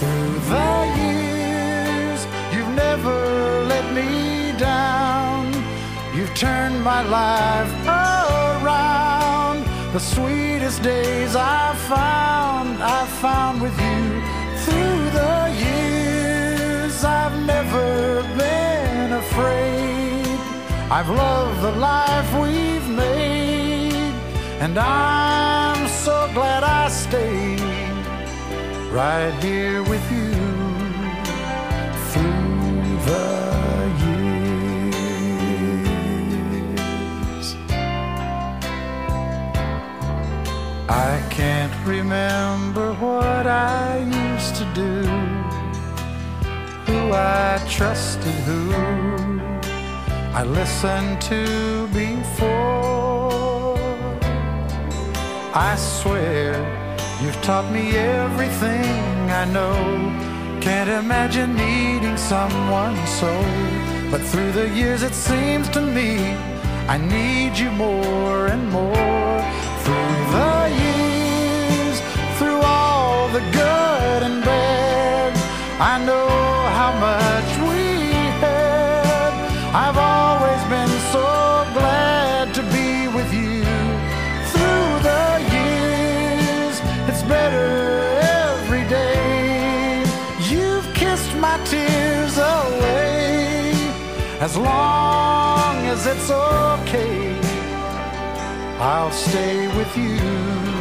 through the years. You've never let me down. You've turned my life around. The sweetest days I've found, I've found with you through the years. I've never been afraid. I've loved the life we've made, and I'm so glad I stayed right here with you through the years. I can't remember what I used to do, who I trusted, who I listened to before. I swear taught me everything I know. Can't imagine needing someone so. But through the years, it seems to me I need you more and more. Through the years, through all the good and bad, I know my tears away. As long as it's okay, I'll stay with you.